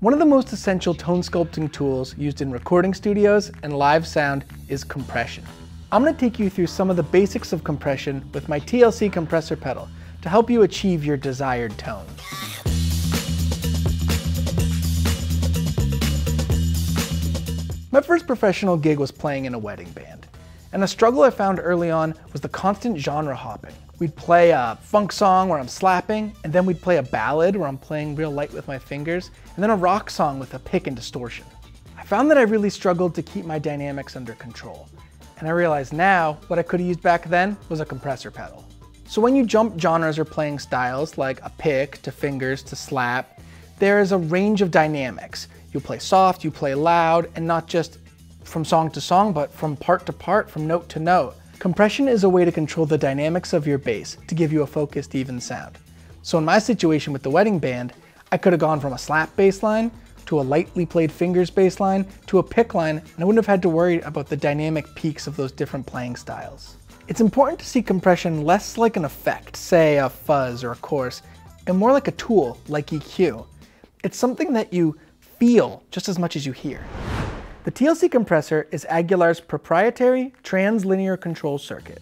One of the most essential tone sculpting tools used in recording studios and live sound is compression. I'm going to take you through some of the basics of compression with my TLC compressor pedal to help you achieve your desired tone. My first professional gig was playing in a wedding band, and a struggle I found early on was the constant genre hopping. We'd play a funk song where I'm slapping, and then we'd play a ballad where I'm playing real light with my fingers, and then a rock song with a pick and distortion. I found that I really struggled to keep my dynamics under control, and I realize now what I could have used back then was a compressor pedal. So when you jump genres or playing styles like a pick to fingers to slap, there is a range of dynamics. You play soft, you play loud, and not just from song to song, but from part to part, from note to note. Compression is a way to control the dynamics of your bass to give you a focused, even sound. So in my situation with the wedding band, I could have gone from a slap bass line to a lightly played fingers bass line to a pick line, and I wouldn't have had to worry about the dynamic peaks of those different playing styles. It's important to see compression less like an effect, say a fuzz or a chorus, and more like a tool, like EQ. It's something that you feel just as much as you hear. The TLC compressor is Aguilar's proprietary translinear control circuit.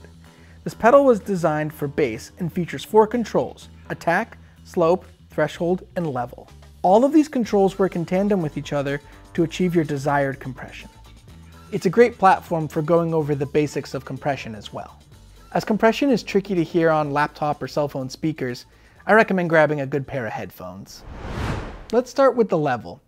This pedal was designed for bass and features four controls, attack, slope, threshold, and level. All of these controls work in tandem with each other to achieve your desired compression. It's a great platform for going over the basics of compression as well. As compression is tricky to hear on laptop or cell phone speakers, I recommend grabbing a good pair of headphones. Let's start with the level.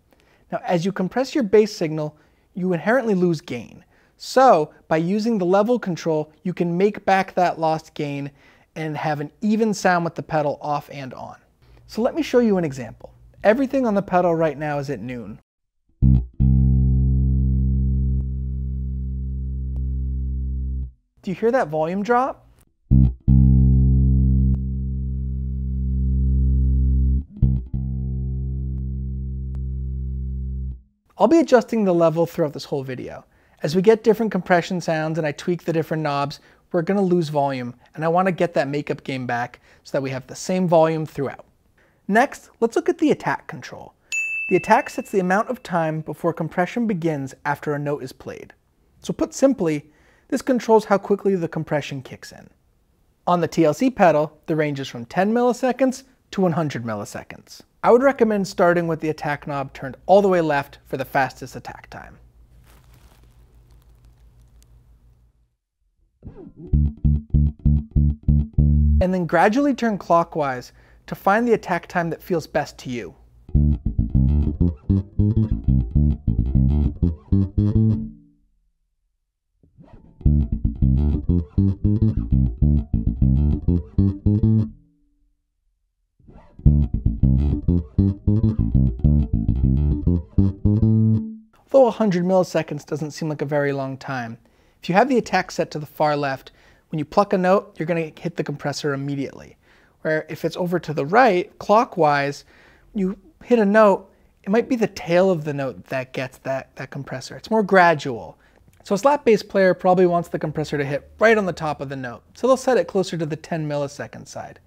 Now as you compress your bass signal, you inherently lose gain. So by using the level control, you can make back that lost gain and have an even sound with the pedal off and on. So let me show you an example. Everything on the pedal right now is at noon. Do you hear that volume drop? I'll be adjusting the level throughout this whole video. As we get different compression sounds and I tweak the different knobs, we're gonna lose volume and I wanna get that makeup gain back so that we have the same volume throughout. Next, let's look at the attack control. The attack sets the amount of time before compression begins after a note is played. So put simply, this controls how quickly the compression kicks in. On the TLC pedal, the range is from 10 milliseconds to 100 milliseconds. I would recommend starting with the attack knob turned all the way left for the fastest attack time. And then gradually turn clockwise to find the attack time that feels best to you. Although 100 milliseconds doesn't seem like a very long time, if you have the attack set to the far left, when you pluck a note, you're going to hit the compressor immediately. Where if it's over to the right, clockwise, you hit a note, it might be the tail of the note that gets that, that compressor. It's more gradual. So a slap bass player probably wants the compressor to hit right on the top of the note. So they'll set it closer to the 10 millisecond side.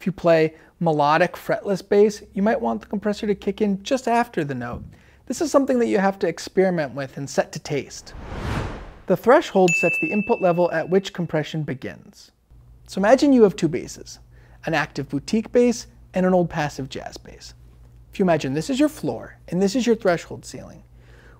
If you play melodic fretless bass, you might want the compressor to kick in just after the note. This is something that you have to experiment with and set to taste. The threshold sets the input level at which compression begins. So imagine you have two basses, an active boutique bass and an old passive jazz bass. If you imagine this is your floor and this is your threshold ceiling.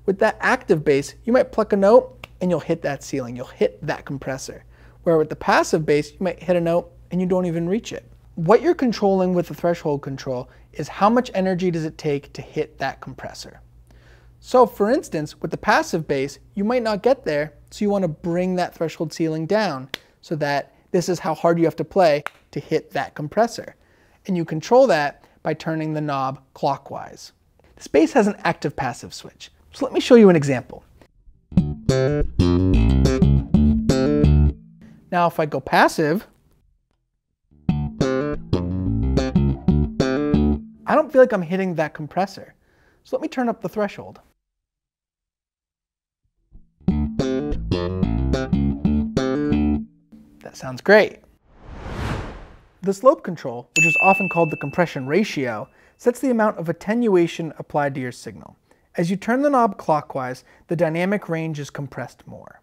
With that active bass, you might pluck a note and you'll hit that ceiling, you'll hit that compressor. Where with the passive bass, you might hit a note and you don't even reach it. What you're controlling with the threshold control is how much energy does it take to hit that compressor. So for instance, with the passive bass, you might not get there, so you want to bring that threshold ceiling down so that this is how hard you have to play to hit that compressor. And you control that by turning the knob clockwise. This bass has an active passive switch. So let me show you an example. Now if I go passive, I don't feel like I'm hitting that compressor. So let me turn up the threshold. That sounds great. The slope control, which is often called the compression ratio, sets the amount of attenuation applied to your signal. As you turn the knob clockwise, the dynamic range is compressed more.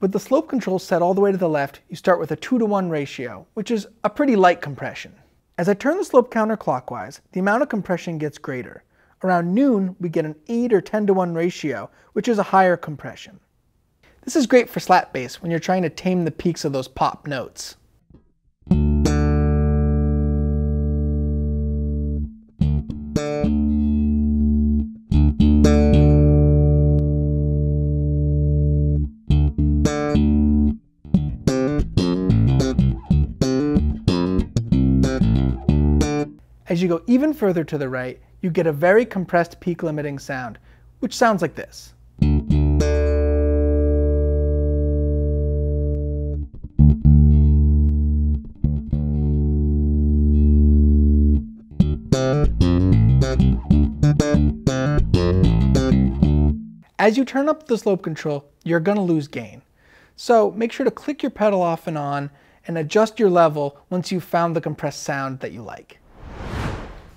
With the slope control set all the way to the left, you start with a 2 to 1 ratio, which is a pretty light compression. As I turn the slope counterclockwise, the amount of compression gets greater. Around noon, we get an 8 or 10 to 1 ratio, which is a higher compression. This is great for slap bass when you're trying to tame the peaks of those pop notes. As you go even further to the right, you get a very compressed peak limiting sound, which sounds like this. As you turn up the slope control, you're gonna lose gain. So make sure to click your pedal off and on and adjust your level once you've found the compressed sound that you like.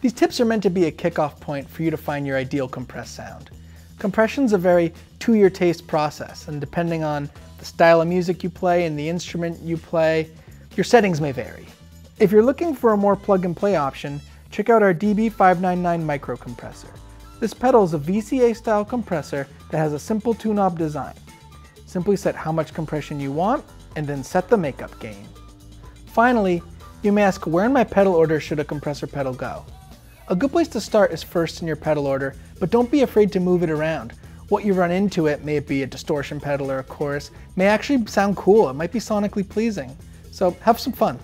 These tips are meant to be a kickoff point for you to find your ideal compressed sound. Compression is a very to your taste process, and depending on the style of music you play and the instrument you play, your settings may vary. If you're looking for a more plug and play option, check out our DB599 micro compressor. This pedal is a VCA style compressor that has a simple two knob design. Simply set how much compression you want and then set the makeup gain. Finally, you may ask where in my pedal order should a compressor pedal go? A good place to start is first in your pedal order, but don't be afraid to move it around. What you run into it, may it be a distortion pedal or a chorus, may actually sound cool. It might be sonically pleasing. So have some fun.